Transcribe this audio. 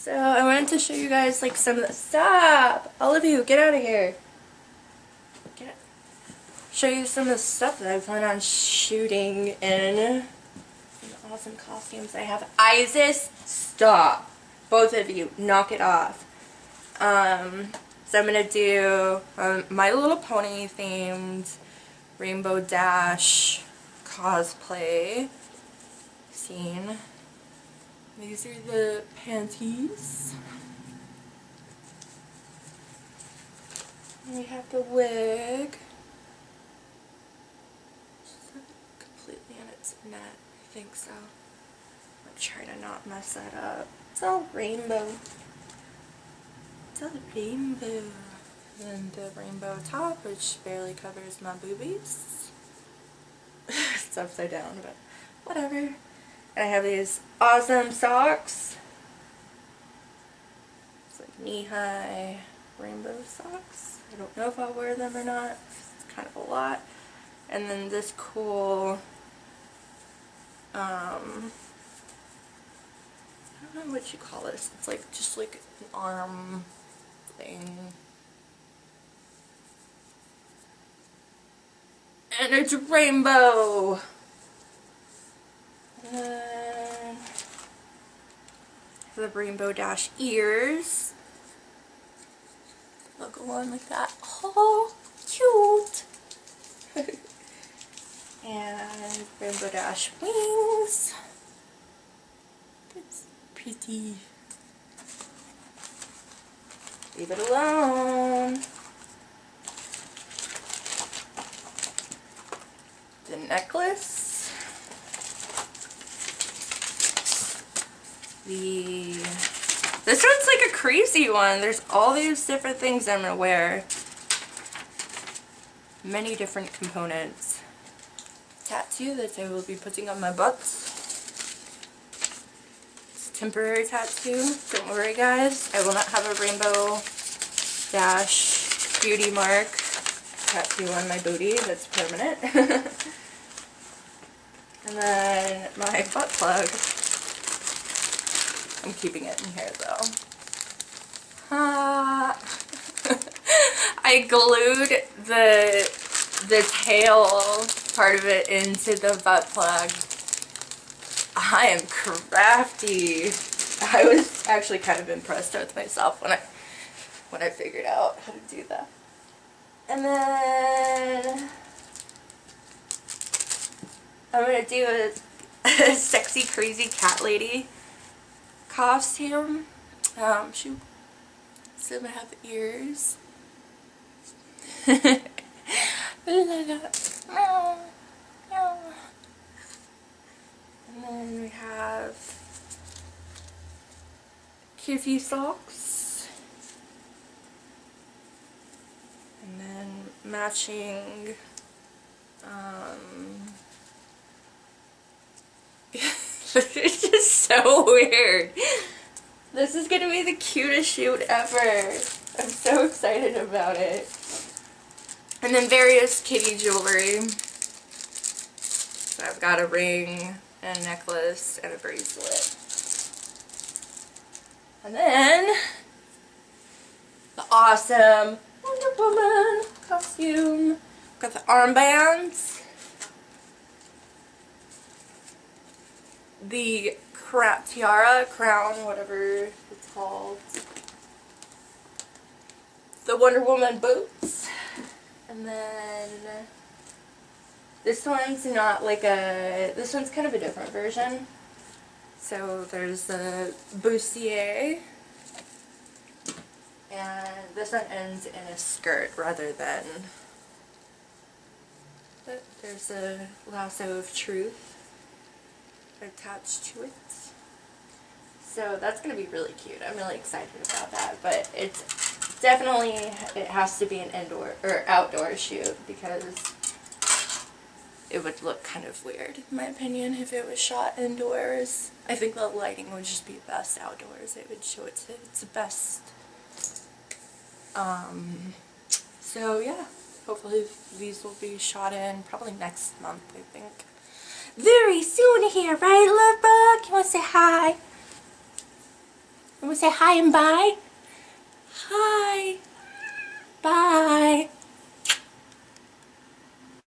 So I wanted to show you guys like some of the stop. All of you, get out of here. Get. Show you some of the stuff that I plan on shooting in. Some awesome costumes I have. Isis, stop. Both of you, knock it off. Um, so I'm gonna do um, My Little Pony themed Rainbow Dash cosplay scene. These are the panties. And we have the wig. completely in its net. I think so. I'm trying to not mess that up. It's all rainbow. It's all rainbow. And the rainbow top, which barely covers my boobies. it's upside down, but whatever. I have these awesome socks. It's like knee-high rainbow socks. I don't know if I'll wear them or not. It's kind of a lot. And then this cool, um, I don't know what you call this. It's like, just like an arm thing. And it's rainbow! Then the rainbow dash ears. Logo on like that. Oh, cute! and rainbow dash wings. It's pretty. Leave it alone. The necklace. The... This one's like a crazy one. There's all these different things I'm going to wear. Many different components. Tattoo that I will be putting on my butt. It's temporary tattoo. Don't worry guys. I will not have a rainbow dash beauty mark tattoo on my booty. That's permanent. and then my butt plug. I'm keeping it in here though. Uh, I glued the the tail part of it into the butt plug. I am crafty. I was actually kind of impressed with myself when I when I figured out how to do that. And then I'm gonna do a, a sexy crazy cat lady costume. Um, she have ears. and then we have cutie socks. And then matching um, it's just so weird. This is to be the cutest shoot ever. I'm so excited about it. And then various kitty jewelry. So I've got a ring and a necklace and a bracelet. And then the awesome Wonder Woman costume. Got the armbands. The cra tiara, crown, whatever it's called. The Wonder Woman boots. And then this one's not like a, this one's kind of a different version. So there's the bustier. And this one ends in a skirt rather than, but there's a lasso of truth attached to it. So that's going to be really cute. I'm really excited about that. But it's definitely, it has to be an indoor or outdoor shoot because it would look kind of weird, in my opinion, if it was shot indoors. I think the lighting would just be best outdoors. It would show its, its best. Um, so yeah, hopefully these will be shot in probably next month, I think very soon here, right, lovebug? You want to say hi? You want to say hi and bye? Hi. Bye.